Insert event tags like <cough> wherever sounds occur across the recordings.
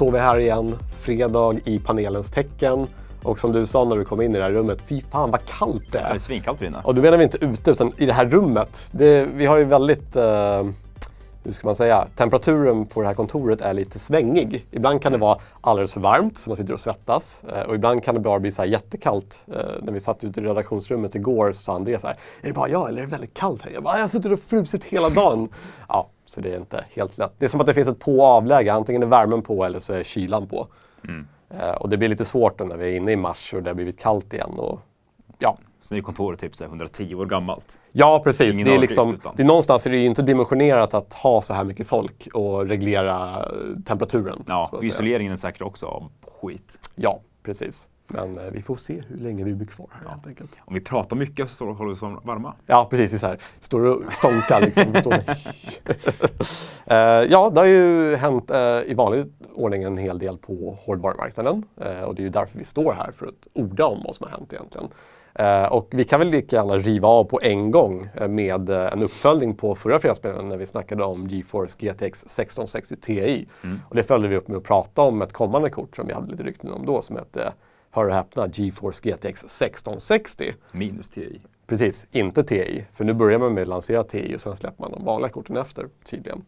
står vi här igen, fredag i panelens tecken. Och som du sa när du kom in i det här rummet, fy fan vad kallt det Det är. är svinkallt inne. Och då menar vi inte ute, utan i det här rummet. Det, vi har ju väldigt, eh, hur ska man säga, temperaturen på det här kontoret är lite svängig. Ibland kan det vara alldeles för varmt, så man sitter och svettas. Eh, och ibland kan det bara bli så här jättekallt. Eh, när vi satt ute i redaktionsrummet igår så sa Andreas så här, är det bara jag eller är det väldigt kallt här? Jag bara, jag har suttit och frusit hela dagen. <laughs> ja, så det är inte helt lätt. Det är som att det finns ett på och avläge, antingen är värmen på eller så är kylan på. Eh, och det blir lite svårt då när vi är inne i mars och det har blivit kallt igen. Och, ja, Sen är kontoret typ så här 110 år gammalt. Ja, precis. Ingen Det är liksom, utan- det är någonstans är det ju inte dimensionerat att ha så här mycket folk och reglera eh, temperaturen. Ja, isoleringen är säkert också skit. Ja, precis. Men eh, vi får se hur länge vi blir kvar här helt enkelt. Om vi pratar mycket så håller vi oss varma. Ja, precis. Det är så här. Står och stånkar liksom. Står. <laughs> Eh, ja, det har ju hänt eh, i vanlig ordning en hel del på hårdvarumarknaden. Eh, och det är ju därför vi står här för att orda om vad som har hänt egentligen. Eh, och vi kan väl lika gärna riva av på en gång eh, med en uppföljning på förra fredagsspelen när vi snackade om GeForce GTX 1660 Ti. Och det följde vi upp med att prata om ett kommande kort som vi hade lite rykten om då som hette, hör och häpna, GeForce GTX 1660. Minus 10. Precis, inte TI. För nu börjar man med att lansera TI och sen släpper man de vanliga korten efter tydligen.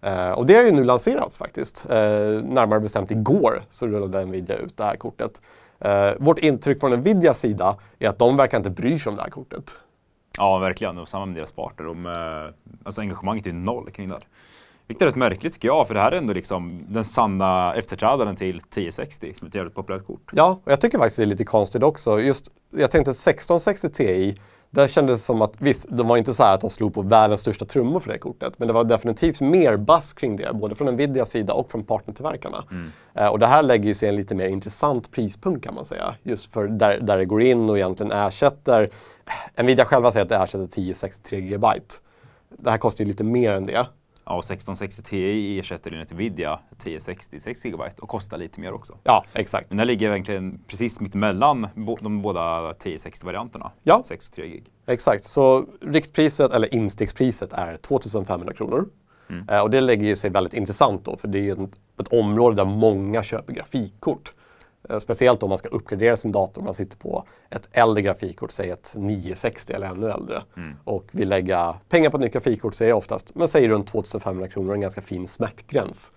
Eh, och det har ju nu lanserats faktiskt. Eh, närmare bestämt igår så rullade Nvidia ut det här kortet. Eh, vårt intryck från Nvidias sida är att de verkar inte bry sig om det här kortet. Ja, verkligen. Och samma med deras parter. De, alltså engagemanget är noll kring det här. Vilket är rätt märkligt tycker jag, för det här är ändå liksom den sanna efterträdaren till 1060 som är ett jävligt populärt kort. Ja, och jag tycker faktiskt det är lite konstigt också. Just, jag tänkte 1660 Ti, där kändes det som att visst, de var inte så här att de slog på världens största trummor för det kortet. Men det var definitivt mer buzz kring det, både från Nvidias sida och från partnertillverkarna. Eh, och det här lägger ju sig en lite mer intressant prispunkt kan man säga. Just för där, där det går in och egentligen ersätter, Nvidia själva säger att det ersätter 1063 GB. Det här kostar ju lite mer än det. Ja, och 1660 Ti ersätter enligt Nvidia 1060 6 GB och kostar lite mer också. Ja, exakt. Den här ligger egentligen precis mitt emellan de båda 1060-varianterna. Ja. 6 och 3 gig. Exakt, så riktpriset eller instegspriset är 2500 kronor. Eh, och det lägger ju sig väldigt intressant då, för det är ett, ett område där många köper grafikkort. Eh, speciellt om man ska uppgradera sin dator, man sitter på ett äldre grafikkort, säg ett 960 eller ännu äldre. Och vill lägga pengar på ett nytt grafikkort så är det oftast, men säg runt 2500 kronor, en ganska fin smärtgräns.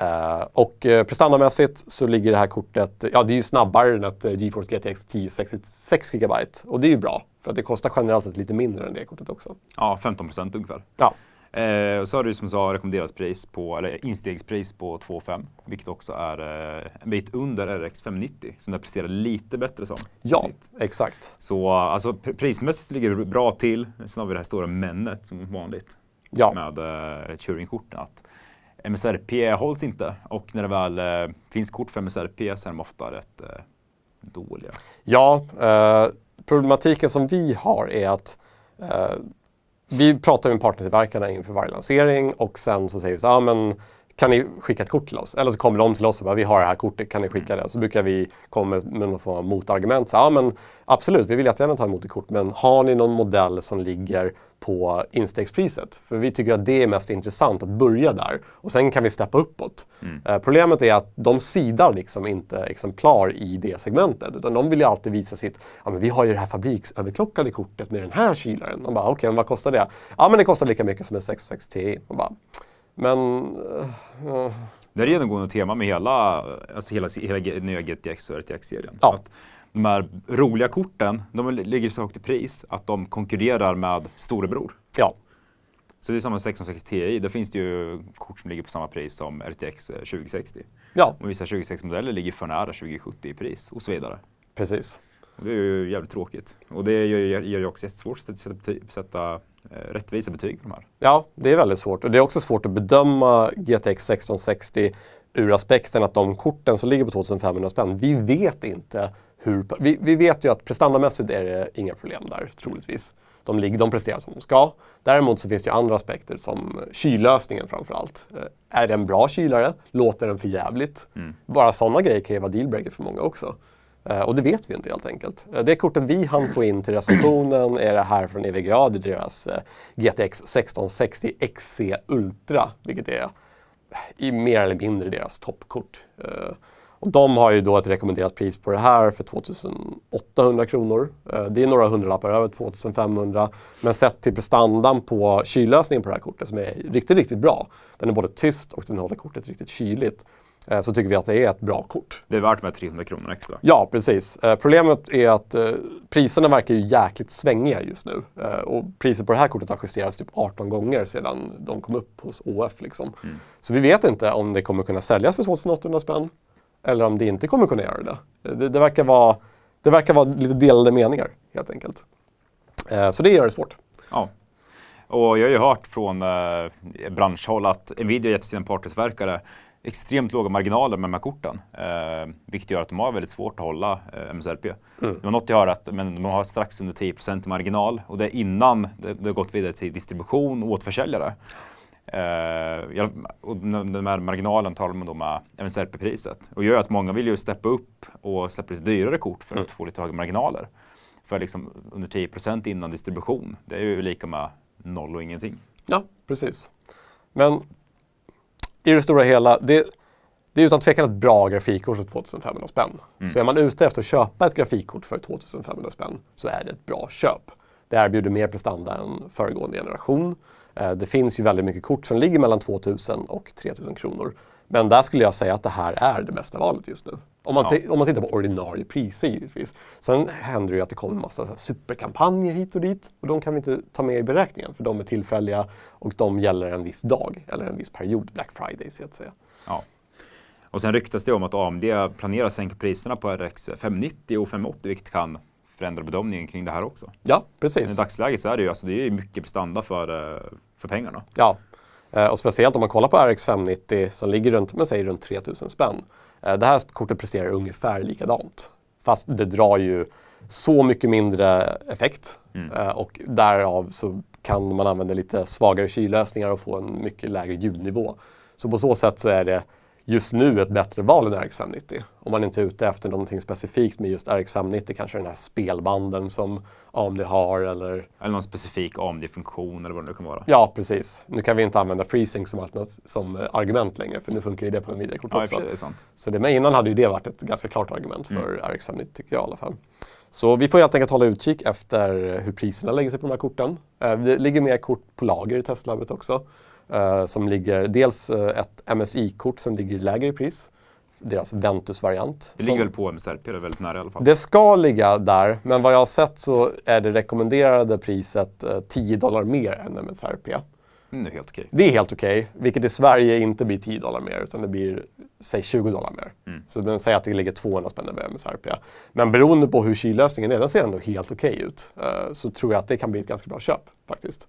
Eh, och eh, prestandamässigt så ligger det här kortet, ja det är ju snabbare än ett eh, GeForce GTX 1066 GB. Och det är ju bra, för att det kostar generellt sett lite mindre än det kortet också. Ja, 15 procent ungefär. Ja, Eh, och så har du som sa rekommenderat pris på, eller instegspris på 2,5 vilket också är eh, en bit under RX 590 som den presterar lite bättre som. ja snitt. exakt. Så alltså pr- prismässigt ligger det bra till. Sen har vi det här stora männet som vanligt Ja, med eh, Turing-korten. Att MSRP hålls inte och när det väl eh, finns kort för MSRP så är de ofta rätt eh, dåliga. ja eh, problematiken som vi har är att eh, vi pratar med partnertillverkarna inför varje lansering och sen så säger vi så här, ah, men kan ni skicka ett kort till oss? Eller så kommer de till oss och bara, vi har det här kortet, kan ni skicka det? Så brukar vi komma med, någon form av motargument. Så, ah, men absolut, vi vill jättegärna ta emot ett kort, men har ni någon modell som ligger på instegspriset? För vi tycker att det är mest intressant att börja där och sen kan vi steppa uppåt. Eh, problemet är att de sidar liksom inte exemplar i det segmentet, utan de vill ju alltid visa sitt, ja men vi har ju det här fabriksöverklockade kortet med den här kylaren. Man bara, okej, men vad kostar det? Ja men det kostar lika mycket som en 660 Ti. Man bara, men eh, eh, Det är genomgående tema med hela, alltså hela, hela nya GTX och RTX-serien. Ja. Att de här roliga korten, de ligger så högt i pris att de konkurrerar med storebror. ja, Så det är samma med 1660 Ti, där finns det ju kort som ligger på samma pris som RTX 2060. ja, Och vissa 2060-modeller ligger för nära 2070 i pris och så vidare. precis. Det är ju jävligt tråkigt. Och det gör ju också jättesvårt att sätta, eh, rättvisa betyg på de här. Ja, det är väldigt svårt. Och det är också svårt att bedöma GTX 1660 ur aspekten att de korten som ligger på 2500 spänn, vi vet inte hur... Vi, vi vet ju att prestandamässigt är det inga problem där, troligtvis. De, ligger, de presterar som de ska. Däremot så finns det ju andra aspekter som kyllösningen framför allt. Eh, Är det en bra kylare? Låter den för jävligt? Bara sådana grejer kan ju vara dealbreaker för många också. Eh, och det vet vi inte helt enkelt. Eh, det kortet vi hann få in till recensionen är det här från EVGA, det är deras GTX 1660 XC Ultra, vilket är eh, i mer eller mindre deras toppkort. Och de har ju då ett rekommenderat pris på det här för 2800 kronor. Det är några hundralappar över 2500. Men sett till prestandan på kyllösningen på det här kortet som är riktigt, riktigt bra. Den är både tyst och den håller kortet riktigt kyligt. Eh, så tycker vi att det är ett bra kort. Det är värt med 300 kronor extra. Ja, precis. Eh, problemet är att eh, priserna verkar ju jäkligt svängiga just nu. Och priset på det här kortet har justerats typ 18 gånger sedan de kom upp hos OF. Liksom. Mm. Så vi vet inte om det kommer kunna säljas för 2800 spänn eller om det inte kommer kunna göra det. Det, det, verkar, vara, det verkar vara lite delade meningar helt enkelt. Så det gör det svårt. Ja. Och jag har ju hört från eh, branschhåll att Nvidia gett sina partnertillverkare extremt låga marginaler med de här korten. Eh, vilket gör att de har väldigt svårt att hålla eh, MSRP. Mm. Det var något jag hörde att men de har strax under 10 i marginal och det är innan det, det har gått vidare till distribution och återförsäljare. Eh, och den här marginalen talar man då med MSRP-priset. Och gör att många vill ju steppa upp och släppa lite dyrare kort för att mm. få lite högre marginaler. För liksom under 10% innan distribution, det är ju lika med noll och ingenting. Ja, precis. Men i det stora hela, det, det är utan tvekan ett bra grafikkort för 2500 spänn. Mm. Så är man ute efter att köpa ett grafikkort för 2500 spänn så är det ett bra köp. Det erbjuder mer prestanda än föregående generation. Eh, det finns ju väldigt mycket kort som ligger mellan 2000 och 3000 kronor. Men där skulle jag säga att det här är det bästa valet just nu. Om man, ja. om man tittar på ordinarie priser givetvis. Sen händer det ju att det kommer en massa superkampanjer hit och dit. Och de kan vi inte ta med i beräkningen för de är tillfälliga och de gäller en viss dag eller en viss period, Black Friday så att säga. Ja. Och sen ryktas det om att AMD planerar sänka priserna på RX 590 och 580 vilket kan förändra bedömningen kring det här också. Ja, precis. Men I dagsläget så är det ju alltså, det är mycket prestanda för, eh, för pengarna. Ja, och speciellt om man kollar på RX 590 som ligger runt, men säger runt 3000 spänn. Eh, det här kortet presterar ungefär likadant. Fast det drar ju så mycket mindre effekt mm. Eh, och därav så kan man använda lite svagare kyllösningar och få en mycket lägre ljudnivå. Så på så sätt så är det just nu ett bättre val än RX 590. Om man inte är ute efter någonting specifikt med just RX 590, kanske den här spelbanden som AMD har eller... Eller någon specifik AMD-funktion eller vad det nu kan vara. Ja, precis. Nu kan vi inte använda freezing som, som argument längre för nu funkar ju det på Nvidia-kort ja, också. Det är sant. Så det, men innan hade ju det varit ett ganska klart argument för mm. RX 590 tycker jag i alla fall. Så vi får helt enkelt hålla utkik efter hur priserna lägger sig på de här korten. Eh, det ligger mer kort på lager i testlabbet också. Uh, som ligger dels uh, ett MSI-kort som ligger lägre i pris. Deras Ventus-variant. Det ligger väl på MSRP, det är väldigt nära i alla fall. Det ska ligga där, men vad jag har sett så är det rekommenderade priset eh, 10 dollar mer än MSRP. Mm, det är helt okej. Det är helt okej, vilket i Sverige inte blir 10 dollar mer utan det blir, säg 20 dollar mer. Mm. Så men, säg att det ligger 200 spänn över MSRP. Men beroende på hur kyllösningen är, den ser ändå helt okej ut. så tror jag att det kan bli ett ganska bra köp faktiskt.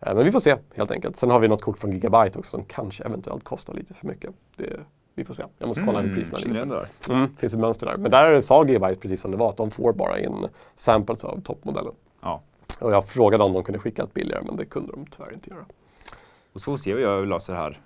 Eh, men vi får se helt enkelt. Sen har vi något kort från Gigabyte också som kanske eventuellt kostar lite för mycket. Det, vi får se. Jag måste kolla mm, hur priserna ligger. Där. Mm, finns ett mönster där. Men där sa Gigabyte precis som det var att de får bara in samples av toppmodellen. Ja. Och jag frågade om de kunde skicka ett billigare men det kunde de tyvärr inte göra. Och så får vi se hur jag löser det här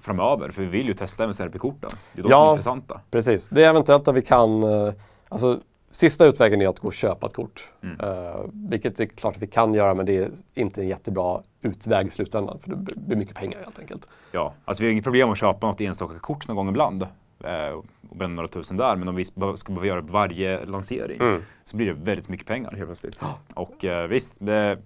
framöver. För vi vill ju testa MSRP-korten. Det är de ja, som är intressanta. precis. Det är eventuellt att vi kan eh, Alltså, Sista utvägen är att gå och köpa ett kort. Mm. Uh, vilket är klart att vi kan göra men det är inte en jättebra utväg i slutändan för det blir mycket pengar helt enkelt. Ja, alltså vi har inget problem att köpa något enstaka kort någon gång ibland uh, och bränna några tusen där. Men om vi ska behöva göra varje lansering mm. så blir det väldigt mycket pengar helt plötsligt. Och uh, visst, det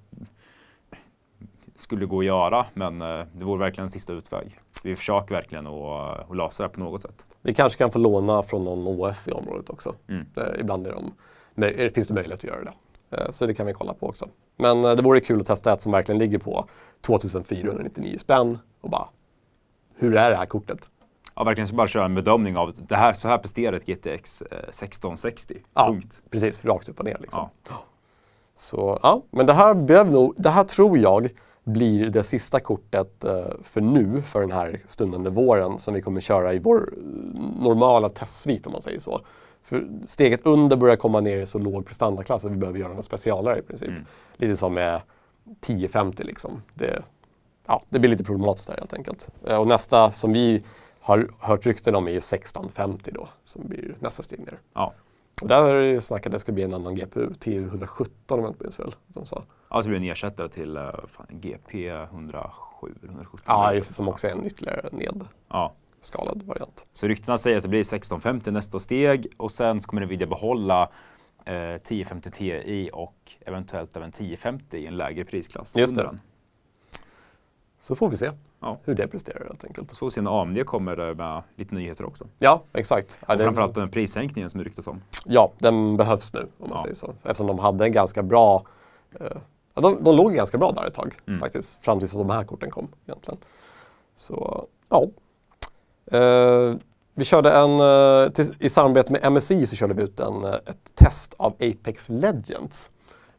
skulle gå att göra men det vore verkligen en sista utväg vi försöker verkligen att, att lösa det på något sätt. Vi kanske kan få låna från någon OF i området också. Mm. Eh, ibland är de, finns det möjlighet att göra det. Eh, så det kan vi kolla på också. Men eh, det vore kul att testa ett som verkligen ligger på 2499 spänn och bara, hur är det här kortet? Ja, verkligen så bara köra en bedömning av det här, så här presterar ett GTX 1660. Ja, punkt. precis. Rakt upp och ner liksom. Ja. Så ja, men det här, blev nog, det här tror jag blir det sista kortet eh, för nu, för den här stundande våren, som vi kommer köra i vår normala testsvit om man säger så. För steget under börjar komma ner i så låg prestandaklass att vi behöver göra något specialare i princip. Mm. Lite som med 1050 liksom. Det, ja, det blir lite problematiskt där helt enkelt. Eh, och nästa som vi har hört rykten om är 1650 då, som blir nästa steg ner. Ja. Och där är det snack att det ska bli en annan GPU, TU117 om jag inte minns fel. De sa. Ja, så blir det en ersättare till uh, fan, GP 107 117. Ja, just, som också är en ytterligare nedskalad ja. variant. Så ryktena säger att det blir 1650 nästa steg och sen så kommer Nvidia behålla eh, 1050 Ti och eventuellt även 1050 i en lägre prisklass. Just det. Så får vi se ja. hur det presterar helt enkelt. Så får vi se när AMD kommer med lite nyheter också. Ja, exakt. Och framförallt den prissänkningen som det ryktas om. Ja, den behövs nu om man ja. säger så. Eftersom de hade en ganska bra eh, de, de låg ganska bra där ett tag mm. faktiskt. Fram tills de här korten kom egentligen. Så ja. Eh, vi körde en, eh, till, i samarbete med MSI så körde vi ut en, eh, ett test av Apex Legends.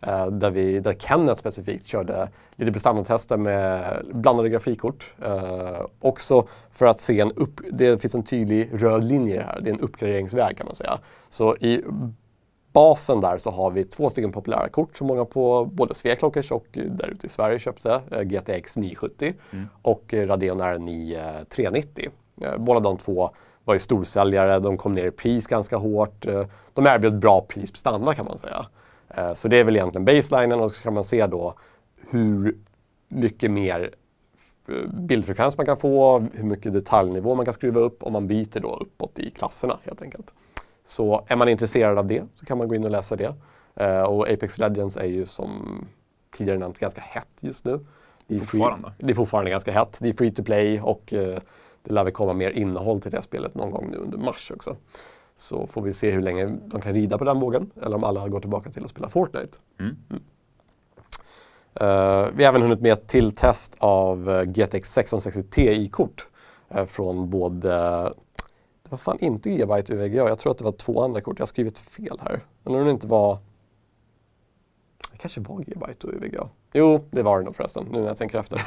Eh, där, vi, där Kenneth specifikt körde lite prestandotester med blandade grafikkort. Eh, också för att se en upp, det finns en tydlig röd linje här, det är en uppgraderingsväg kan man säga. Så i basen där så har vi två stycken populära kort som många på både Sveklockers och där ute i Sverige köpte. Eh, GTX 970 mm. och Radeon R9 390. Båda de två var ju storsäljare, de kom ner i pris ganska hårt. De erbjöd bra prisprestanda kan man säga. Eh, så det är väl egentligen baselinen och så kan man se då hur mycket mer eh, bildfrekvens man kan få, hur mycket detaljnivå man kan skruva upp om man byter då uppåt i klasserna helt enkelt. Så är man intresserad av det så kan man gå in och läsa det. Eh, och Apex Legends är ju som tidigare nämnt ganska hett just nu. Det är, fortfarande. Free, det är fortfarande ganska hett. Det är free to play och det lär väl komma mer innehåll till det spelet någon gång nu under mars också. Så får vi se hur länge de kan rida på den vågen eller om alla går tillbaka till att spela Fortnite. Mm. Mm. Uh, vi har även hunnit med ett till test av uh, GTX 1660 Ti-kort uh, från både, det var fan inte GB UVGA, jag tror att det var två andra kort, jag har skrivit fel här. Undrar om det inte var, det kanske var och UVGA. Jo, det var det nog förresten, nu när jag tänker efter.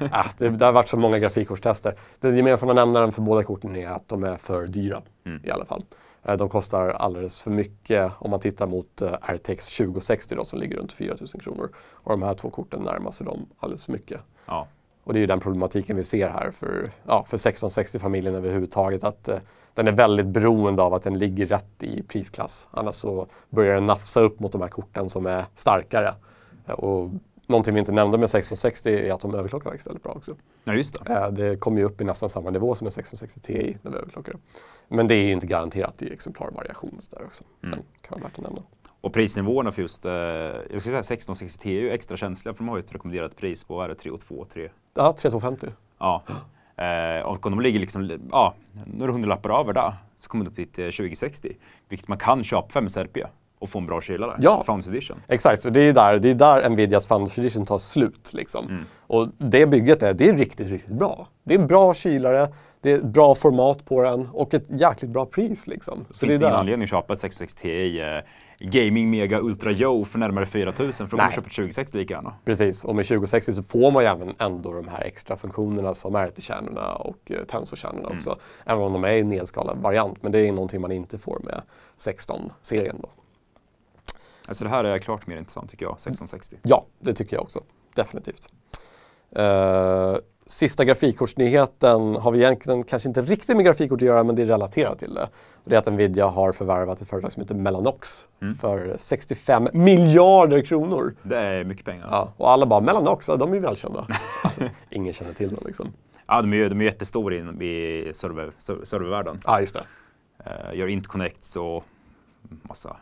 äh, <laughs> det, det har varit så många grafikkortstester. Den gemensamma nämnaren för båda korten är att de är för dyra mm. i alla fall. Eh, de kostar alldeles för mycket om man tittar mot eh, RTX 2060 då, som ligger runt 4000 kronor. Och de här två korten närmar sig dem alldeles för mycket. Ja. Och det är ju den problematiken vi ser här för, ja, för 1660-familjen överhuvudtaget. Att eh, den är väldigt beroende av att den ligger rätt i prisklass. Annars så börjar den nafsa upp mot de här korten som är starkare. Och Någonting vi inte nämnde med 1660 är att de överklockar faktiskt väldigt bra också. Ja, just det. Eh, det kommer ju upp i nästan samma nivå som en 1660 Ti när vi överklockar Men det är ju inte garanterat i exemplarvariation där också. Mm. Den kan vara värt att nämna. Och prisnivåerna för just, eh, jag skulle säga 1660 Ti är ju extra känsliga för de har ju ett rekommenderat pris på, är det 3 och 2, 3? Ja, 3250. Ja. Eh, och om de ligger liksom, ja, några hundralappar över där så kommer de upp till 2060. Vilket man kan köpa för MSRP och få en bra kylare. Ja, Founders Edition. exakt. Så det är där, det är där Nvidias Founders Edition tar slut. Liksom. Mm. Och det bygget är, det är riktigt, riktigt bra. Det är en bra kylare, det är bra format på den och ett jäkligt bra pris. Liksom. Så Finns det, det ingen anledning att köpa ett 660 Ti eh, Gaming Mega Ultra Joe för närmare 4000 för kan man köpa ett 2060 lika gärna. Precis, och med 2060 så får man ju även ändå de här extra funktionerna som RT-kärnorna och eh, Tensor-kärnorna mm. också. Även om de är i nedskalad variant, men det är någonting man inte får med 16-serien. då. Alltså det här är klart mer intressant tycker jag, 1660. Ja, det tycker jag också. Definitivt. Uh, sista grafikkortsnyheten har vi egentligen kanske inte riktigt med grafikkort att göra, men det är relaterat till det. det är att Nvidia har förvärvat ett företag som heter Mellanox mm. för 65 miljarder kronor. Det är mycket pengar. Ja, och alla bara, Mellanox, de är välkända. alltså, ingen känner till dem liksom. Ja, de är, de är jättestora i server, servervärlden. Ja, just det. Uh, gör interconnects och massa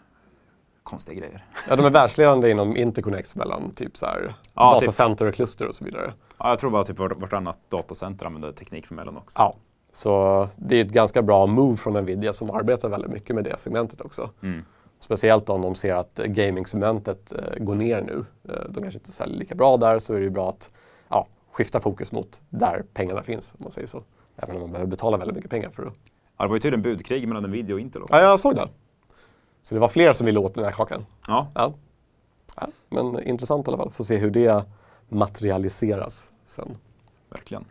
konstiga grejer. Ja, de är världsledande inom interconnects mellan typ så här ja, typ. datacenter typ. och kluster och så vidare. Ja, jag tror bara typ vartannat datacenter använder teknik för mellan också. Ja, så det är ett ganska bra move från Nvidia som arbetar väldigt mycket med det segmentet också. Mm. Speciellt om de ser att gaming-segmentet eh, går ner nu. Eh, de kanske inte säljer lika bra där så är det ju bra att ja, skifta fokus mot där pengarna finns, om man säger så. Även om man behöver betala väldigt mycket pengar för det. Ja, det var ju tydligen budkrig mellan Nvidia och Intel också. Ja, jag såg det. Så det var fler som ville åt den här kakan. Ja. ja. ja men intressant i alla fall. Få se hur det materialiseras sen. Verkligen.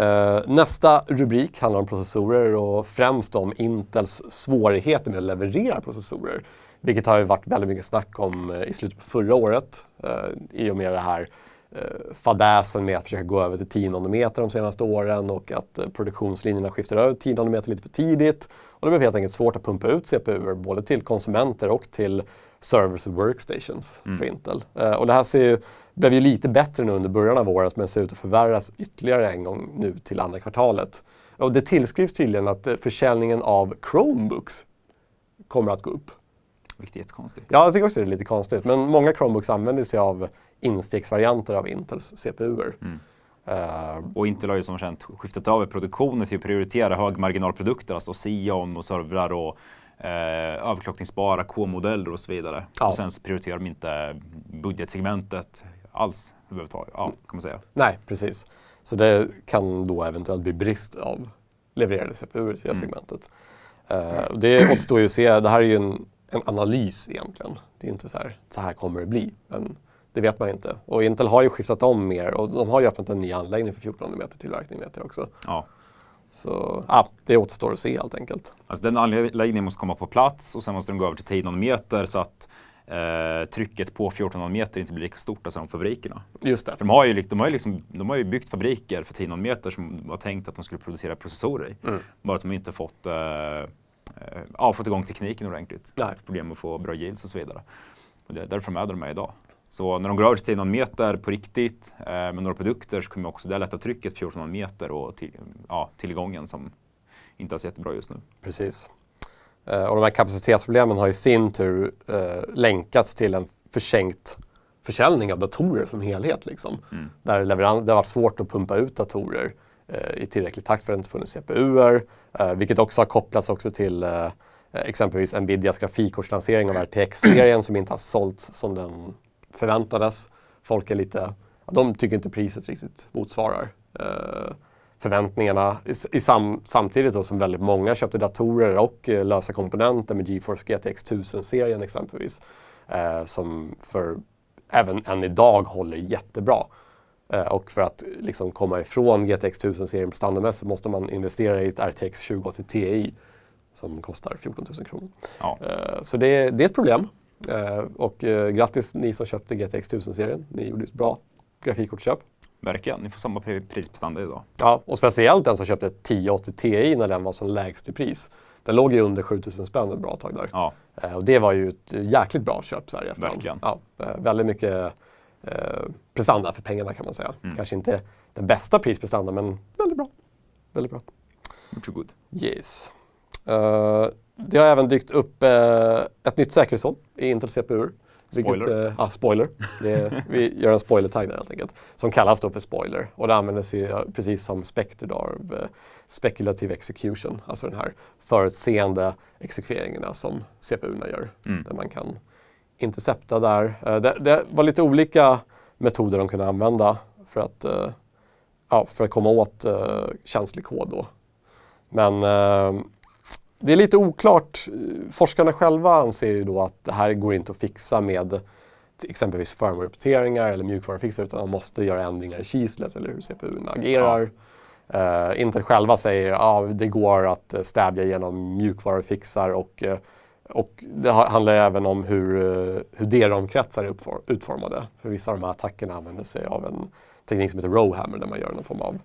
Uh, nästa rubrik handlar om processorer och främst om Intels svårigheter med att leverera processorer. Vilket har ju varit väldigt mycket snack om uh, i slutet på förra året uh, i och med det här eh, fadäsen med att försöka gå över till 10 nanometer de senaste åren och att eh, produktionslinjerna skiftar över till 10 nanometer lite för tidigt. Och det blev helt enkelt svårt att pumpa ut CPUer både till konsumenter och till servers och workstations Mm. för Intel. Eh, och det här ser ju, blev ju lite bättre nu under början av året men ser ut att förvärras ytterligare en gång nu till andra kvartalet. Och det tillskrivs tydligen att eh, försäljningen av Chromebooks kommer att gå upp. Vilket är jättekonstigt. Ja, jag tycker också det är lite konstigt. Men många Chromebooks använder sig av instegsvarianter av Intels CPUer. Mm. Eh, Och Intel har ju som känt skiftat över produktionen till att prioritera högmarginalprodukter, alltså Xeon och servrar och eh, överklockningsbara K-modeller och så vidare. Ja. Och sen så prioriterar de inte budgetsegmentet alls överhuvudtaget, ja, kan man säga. nej, precis. Så det kan då eventuellt bli brist av levererade CPUer till det Mm. segmentet. Eh, och det återstår ju att se. Det här är ju en, en analys egentligen. Det är inte så här, så här kommer det bli. Men det vet man ju inte. Och Intel har ju skiftat om mer och de har ju öppnat en ny anläggning för 14 nanometer tillverkning vet jag också. Ja. Så ja, det återstår att se helt enkelt. Alltså den anläggningen måste komma på plats och sen måste den gå över till 10 nanometer så att eh, trycket på 14 nanometer inte blir lika stort som fabrikerna. Just det. För de har ju, lik- de har ju, liksom, de har ju byggt fabriker för 10 nanometer som var tänkt att de skulle producera processorer i. Mm. Bara att de inte fått, eh, eh, ja, fått igång tekniken ordentligt. Nej. Problem att få bra yields och så vidare. Och det är därför de är där de är idag. Så när de går över till 10 nanometer på riktigt eh, med några produkter så kommer också det lätta trycket på 14 nanometer och till, ja, tillgången som inte är så jättebra just nu. Precis. Eh, och de här kapacitetsproblemen har i sin tur eh, länkats till en försänkt försäljning av datorer som helhet. Liksom. Mm. Där leveran- det har varit svårt att pumpa ut datorer eh, i tillräcklig takt för att det inte funnits CPUer. Eh, vilket också har kopplats också till eh, exempelvis Nvidias grafikkortslansering av RTX-serien som inte har sålts som den förväntades. Folk är lite, de tycker inte priset riktigt motsvarar eh, förväntningarna. I, sam, samtidigt då som väldigt många köpte datorer och eh, lösa komponenter med GeForce GTX 1000-serien exempelvis. Eh, som för även än idag håller jättebra. Eh, och för att liksom komma ifrån GTX 1000-serien på standardmässigt måste man investera i ett RTX 2080 Ti som kostar 14 000 kronor. Ja. Eh, så det, det är ett problem. Eh, och eh, grattis ni som köpte GTX 1000-serien. Ni gjorde ett bra grafikkortsköp. Verkligen, ni får samma pri- pris på standard idag. Ja, och speciellt den som köpte ett 1080 Ti när den var som lägst i pris. Den låg ju under 7000 spänn ett bra tag där. Ja, Eh, och det var ju ett jäkligt bra köp så här i efterhand. Verkligen. Ja, eh, väldigt mycket eh, prestanda för pengarna kan man säga. Mm. Kanske inte den bästa prisprestanda men väldigt bra. Väldigt bra. varsågod. Yes. Eh, det har även dykt upp eh, ett nytt säkerhetshåll i Intel CPUer. Spoiler. eh, ja, spoiler. Det, vi gör en spoiler-tagg där helt enkelt. Som kallas då för spoiler. Och det användes ju precis som Spectre av eh, speculative execution. Alltså den här förutseende exekveringarna som CPUerna gör. Mm. Där man kan intercepta där. Eh, det, det var lite olika metoder de kunde använda för att, eh, ja, för att komma åt eh, känslig kod. Då. Men eh, det är lite oklart. Forskarna själva anser ju då att det här går inte att fixa med exempelvis firmware-uppdateringar eller mjukvarufixar utan man måste göra ändringar i kislet eller hur CPUn agerar. Eh, Intel själva säger att ja, det går att eh, stävja genom mjukvarufixar och, eh, och det ha- handlar även om hur, eh, hur DRAM-kretsar är utformade. För vissa av de här attackerna använder sig av en teknik som heter Rowhammer där man gör någon form av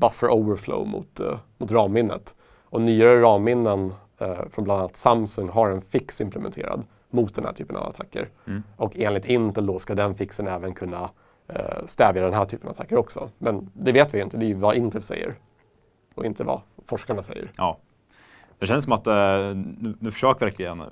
buffer overflow mot, mot RAM-minnet. Och nyare RAM-minnen eh, från bland annat Samsung har en fix implementerad mot den här typen av attacker. Mm. Och enligt Intel då ska den fixen även kunna eh, stävja den här typen av attacker också. Men det vet vi inte, det är ju vad Intel säger. Och inte vad forskarna säger. Ja. Det känns som att eh, nu, nu försöker verkligen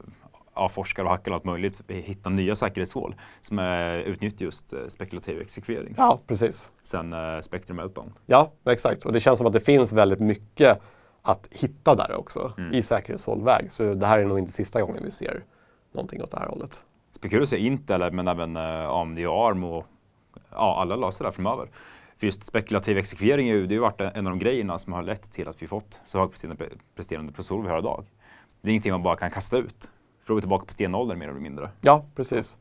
ja, forskare och hackare och allt möjligt hitta nya säkerhetshål som eh, utnyttjar just eh, spekulativ exekvering. Ja, precis. Sen eh, Spectrum Meltdown. Ja, exakt. Och det känns som att det finns väldigt mycket att hitta där också Mm. i säkerhetshållväg. Så det här är nog inte sista gången vi ser någonting åt det här hållet. Det är kul att se Intel men även eh, AMD och ARM och ja, alla löser det här framöver. För just spekulativ exekvering är ju, det har varit en av de grejerna som har lett till att vi fått så högpresterande presterande processorer vi har idag. Det är ingenting man bara kan kasta ut. För då är vi tillbaka på stenåldern mer eller mindre. Ja, precis.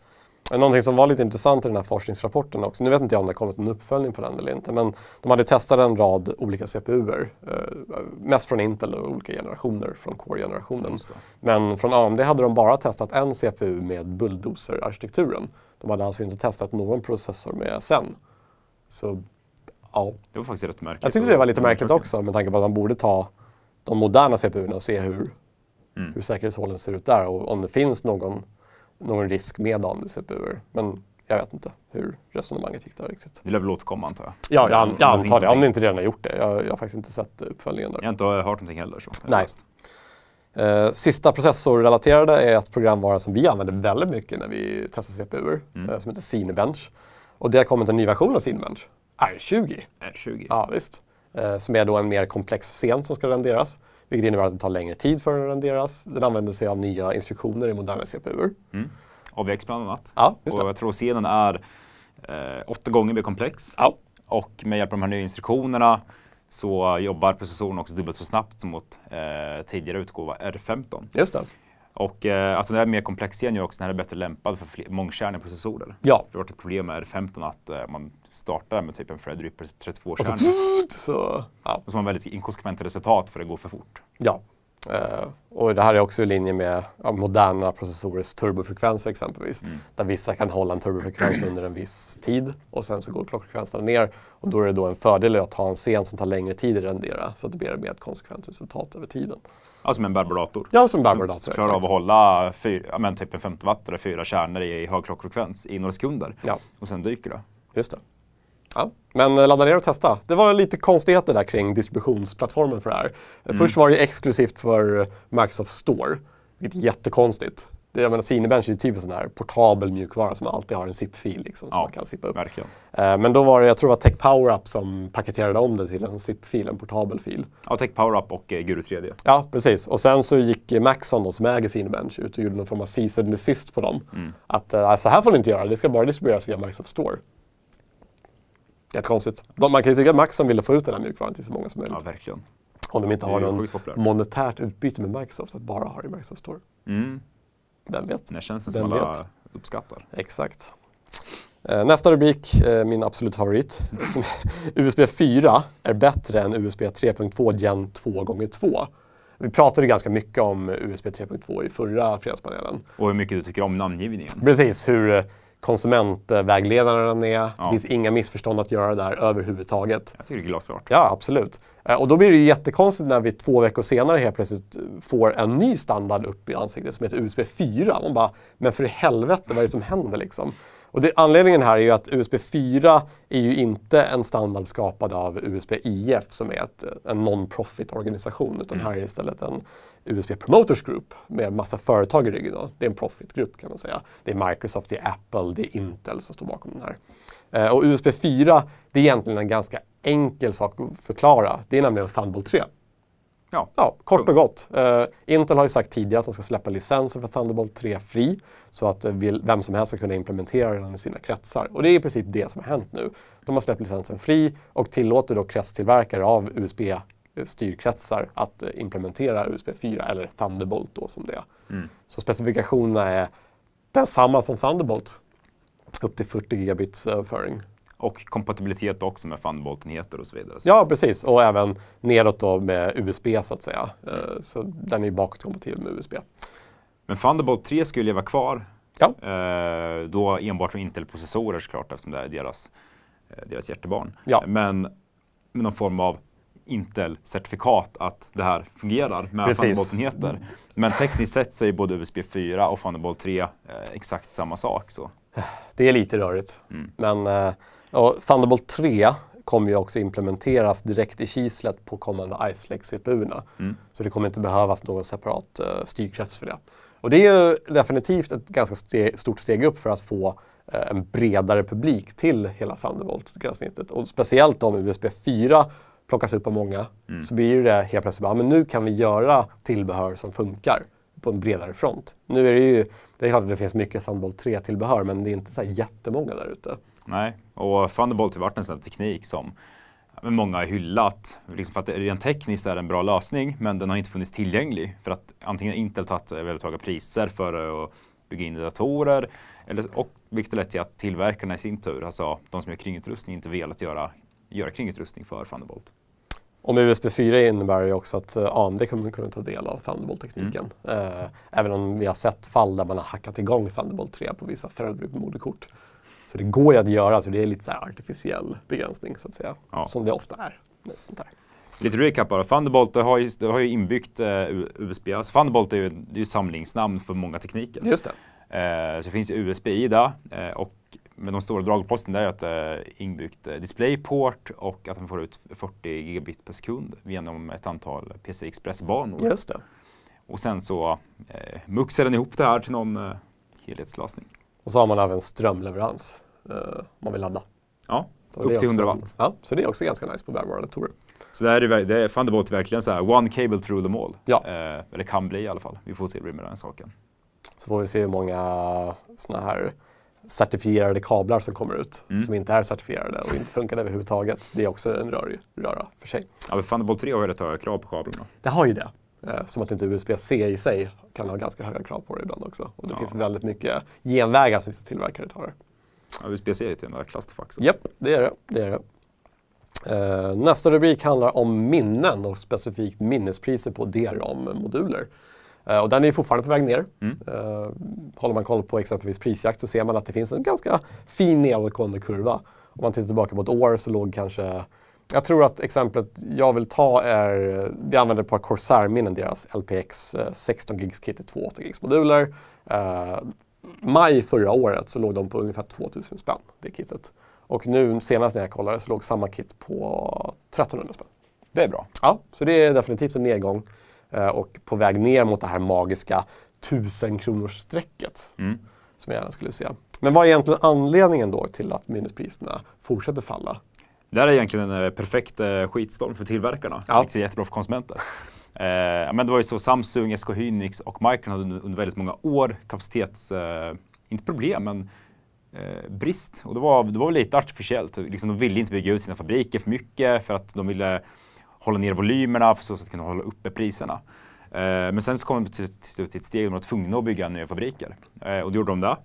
Någonting som var lite intressant i den här forskningsrapporten också, nu vet inte jag om det har kommit en uppföljning på den eller inte, men de hade testat en rad olika CPUer. Eh, mest från Intel och olika generationer, från Core-generationen. Men från AMD hade de bara testat en CPU med bulldozer-arkitekturen. De hade alltså inte testat någon processor med sen. Så ja, Det var faktiskt rätt märkligt. jag tyckte det var lite märkligt också med tanke på att man borde ta de moderna CPUerna och se hur, Mm. hur säkerhetshålen ser ut där och om det finns någon, någon risk med AMD-CPUer. Men jag vet inte hur resonemanget gick där riktigt. Det lär väl återkomma antar jag. Ja, jag, jag finns antar det. Om det inte redan har gjort det. Jag, jag har faktiskt inte sett uppföljningen där. Jag har inte hört någonting heller. Så. Nej. Eh, sista processorrelaterade är ett programvara som vi använder väldigt mycket när vi testar CPUer, Mm. eh, som heter Cinebench. Och det har kommit en ny version av Cinebench, R20. R20. Ja, visst. Eh, som är då en mer komplex scen som ska renderas. Vilket innebär att det tar längre tid för den att renderas. Den använder sig av nya instruktioner i moderna CPUer. Mm. AVX bland annat. Ja, just Och det. jag tror scenen är eh, åtta gånger mer komplex. Ja, Och med hjälp av de här nya instruktionerna så jobbar processorn också dubbelt så snabbt som mot eh, tidigare utgåva R15. just det. Och eh, alltså den här mer komplex scenen gör också den här är bättre lämpad för fler- mångkärniga processorer. Ja. Det har ett problem med R15 att eh, man startar med typ en Threadripper 32 Och så, så ja. Och så har man väldigt inkonsekventa resultat för det går för fort. ja. Eh, och det här är också i linje med ja, moderna processorers turbofrekvenser exempelvis. Mm. Där vissa kan hålla en turbofrekvens <clears throat> under en viss tid och sen så går klockfrekvenserna ner. Och då är det då en fördel att ha en scen som tar längre tid att rendera så att det blir ett mer konsekvent resultat över tiden. Alltså med en bärbar-dator. Ja, som Som Barbara klarar av att hålla fyra, ja, men typ en 50 watt eller fyra kärnor i hög klockfrekvens i några sekunder. Ja, Och sen dyker det. just det. Ja. Men eh, ladda ner och testa. Det var lite konstigheter där kring distributionsplattformen för det här. Eh, Först var det exklusivt för Microsoft Store, vilket är jättekonstigt. Det, jag menar, Cinebench är ju typ en sån här portabel mjukvara som alltid har en zip-fil liksom, som Ja, man kan zippa upp. Verkligen. Eh, Men då var det, jag tror det var Tech Power Up som paketerade om det till en zip-fil, en portabel fil. Ja, Tech PowerUp och eh, Guru 3D. Ja, precis. Och sen så gick eh, Maxon då, som äger Cinebench ut och gjorde någon form av cease and desist på dem. Mm. Att eh, så här får ni inte göra, det ska bara distribueras via Microsoft Store. Jättekonstigt. De, man kan ju tycka att Maxon ville få ut den här mjukvaran till så många som möjligt. Ja, verkligen. Om de inte har någon monetärt utbyte med Microsoft, att bara ha det i Microsoft Store. Mm. Vem vet? Den här tjänsten som alla vet? uppskattar. Exakt. Eh, nästa rubrik, eh, min absolut favorit. <laughs> USB <laughs> 4 är bättre än USB 3.2 Gen 2 x 2 Vi pratade ganska mycket om USB 3.2 i förra fredagspanelen. Och hur mycket du tycker om namngivningen. Precis, hur eh, konsumentvägledaren är. Ja. Det finns inga missförstånd att göra där överhuvudtaget. Jag tycker det är glasklart. Ja, absolut. Eh, Och då blir det ju jättekonstigt när vi två veckor senare helt plötsligt eh, får en ny standard upp i ansiktet som heter USB 4. Man bara, men för i helvete, vad är det som händer liksom? Och det, anledningen här är ju att USB 4 är ju inte en standard skapad av USB IF som är ett, en non-profit organisation utan här är istället en USB Promoters Group med massa företag i ryggen. Då. Det är en profitgrupp kan man säga. Det är Microsoft, det är Apple, det är Intel som står bakom den här. Eh, och USB 4, det är egentligen en ganska enkel sak att förklara. Det är nämligen Thunderbolt 3. Ja. Ja, kort och gott. Eh, Intel har ju sagt tidigare att de ska släppa licensen för Thunderbolt 3 fri så att eh, vill, vem som helst ska kunna implementera den i sina kretsar. Och det är i princip det som har hänt nu. De har släppt licensen fri och tillåter då kretstillverkare av USB-styrkretsar att eh, implementera USB 4 eller Thunderbolt då som det är. Mm. Så specifikationerna är densamma som Thunderbolt. Upp till 40 gigabits överföring. Och kompatibilitet också med Thunderbolt-enheter och så vidare. Så Ja, precis. Och även nedåt då med USB så att säga. Eh, Så den är ju bakåtkompatibel med USB. Men Thunderbolt 3 skulle leva kvar. Ja. Eh, då enbart med Intel-processorer såklart eftersom det är deras, eh, deras hjärtebarn. Ja. Men med någon form av Intel-certifikat att det här fungerar med. Thunderbolt-enheter. Men tekniskt sett så är både USB 4 och Thunderbolt 3 eh, exakt samma sak. Så. Det är lite rörigt. Mm. Men eh, och Thunderbolt 3 kommer ju också implementeras direkt i kislet på kommande Ice Lake-CPUerna. Mm. Så det kommer inte behövas någon separat uh, styrkrets för det. Och det är ju definitivt ett ganska ste- stort steg upp för att få eh, en bredare publik till hela Thunderbolt-gränssnittet. Och speciellt om USB 4 plockas upp av många Mm. så blir det helt plötsligt bara, men nu kan vi göra tillbehör som funkar på en bredare front. Nu är det ju, det är klart att det finns mycket Thunderbolt 3-tillbehör men det är inte så jättemånga där ute. Nej, och Thunderbolt har varit en sån teknik som många har hyllat. Liksom för att rent tekniskt är det en bra lösning, men den har inte funnits tillgänglig. För att antingen har Intel tagit väldigt höga priser för att bygga in i datorer, eller, och, vilket har lett till att tillverkarna i sin tur, alltså de som gör kringutrustning, inte velat göra, göra kringutrustning för Thunderbolt. Och med USB 4 innebär det också att eh, AMD kommer kunna ta del av Thunderbolt-tekniken. Eh, även om vi har sett fall där man har hackat igång Thunderbolt 3 på vissa Threadrip-moderkort. Så det går ju att göra, så det är lite så artificiell begränsning så att säga. Ja. Som det ofta är. Med sånt här. Lite recap bara. Thunderbolt har, ju, har ju inbyggt eh, USB. Alltså Thunderbolt är ju, det är ju samlingsnamn för många tekniker. Just det. Eh, så det finns USB i det. Eh, och med de stora dragposten där är att det är inbyggt eh, DisplayPort och att man får ut 40 gigabit per sekund genom ett antal PCI Express-banor. Just det. Och sen så eh, muxar den ihop det här till någon eh, helhetslösning. Och så har man även strömleverans eh, om man vill ladda. Ja, upp till också- 100 watt. Ja, så det är också ganska nice på bärbara datorer. Så det, är, det är Thunderbolt verkligen så här one cable through them all. Ja. Eh, eller kan bli i alla fall. Vi får se hur det blir med den saken. Så får vi se hur många såna här certifierade kablar som kommer ut. Mm. Som inte är certifierade och inte funkar överhuvudtaget. Det är också en rörig röra för sig. Ja, men Thunderbolt 3 har ju rätt höga krav på kablarna. Det har ju det. Eh, Som att inte USB-C i sig kan ha ganska höga krav på det ibland också. Och det Ja. finns väldigt mycket genvägar som vissa tillverkare tar. Ja, USB-C är ju till en clusterfuck. så. Japp, det är det. det, är det. Eh, nästa rubrik handlar om minnen och specifikt minnespriser på DRAM-moduler. Eh, och den är fortfarande på väg ner. Mm. Eh, håller man koll på exempelvis prisjakt så ser man att det finns en ganska fin nedåtgående kurva. Om man tittar tillbaka på ett år så låg kanske jag tror att exemplet jag vill ta är, vi använder ett par Corsair-minnen, deras LPX eh, 16 gigs kit i 2 8 gigs moduler. Eh, maj förra året så låg de på ungefär 2000 spänn, det kitet. Och nu senast när jag kollade så låg samma kit på 1300 spänn. Det är bra. Ja, så det är definitivt en nedgång eh, och på väg ner mot det här magiska 1000 kronors strecket Mm. som jag gärna skulle se. Men vad är egentligen anledningen då till att minnespriserna fortsätter falla? Det här är egentligen en eh, perfekt eh, skitstorm för tillverkarna. Ja. Vilket är jättebra för konsumenter. <laughs> Eh, men det var ju så Samsung, SK Hynix och Micron hade under, väldigt många år kapacitets, eh, inte problem, men eh, brist. Och det var, det var väl lite artificiellt. Liksom, de ville inte bygga ut sina fabriker för mycket för att de ville hålla ner volymerna för så sätt kunna hålla uppe priserna. Eh, men sen så kom de till, till slut till ett steg där de var tvungna att bygga nya fabriker. Och då gjorde de det.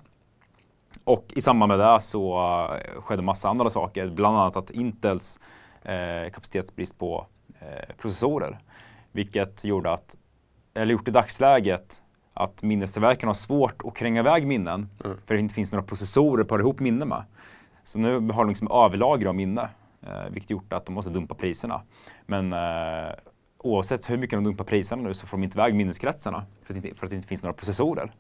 Och i samband med det så eh, skedde massa andra saker, bland annat att Intels eh, kapacitetsbrist på eh, processorer, vilket gjorde att, eller gjort i dagsläget, att minnestillverkarna har svårt att kränga iväg minnen, Mm. för det inte finns några processorer att para ihop minnen med. Så nu har de liksom överlager av minne, eh, vilket gjort att de måste dumpa priserna. Men eh, oavsett hur mycket de dumpar priserna nu så får de inte iväg minneskretsarna för att, inte, för att det inte finns några processorer.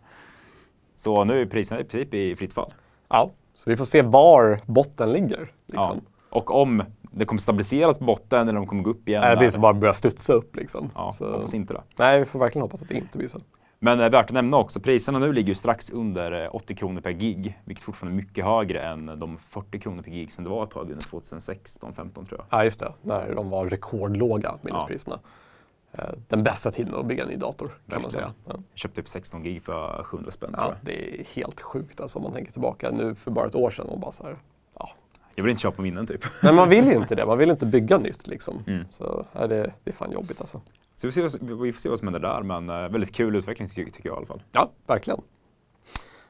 Så nu är priserna i princip i fritt fall. Ja, så vi får se var botten ligger. Liksom. Ja. Och om det kommer stabiliseras på botten eller om de kommer gå upp igen. Nej, det blir som bara börja studsa upp. Liksom. Ja, så, hoppas inte det. nej, vi får verkligen hoppas att det inte blir så. Men eh, värt att nämna också, priserna nu ligger ju strax under eh, 80 kronor per gig, vilket fortfarande är mycket högre än de 40 kronor per gig som det var ett tag under 2016-15 tror jag. Ja, just det. När de var rekordlåga, minnespriserna. Eh, Den bästa tiden att bygga en ny dator, kan man säga. Ja. Jag köpte upp 16 gig för 700 spänn tror Ja, jag. det är helt sjukt alltså, om man tänker tillbaka nu för bara ett år sedan. Och bara så här, ja. Jag vill inte köpa minnen typ. Men man vill ju inte det, man vill inte bygga nytt. Liksom. Mm. Så ja, det, det är fan jobbigt alltså. Så vi får, se, vi får se vad som händer där, men eh, väldigt kul utveckling tycker jag i alla fall. Ja, verkligen.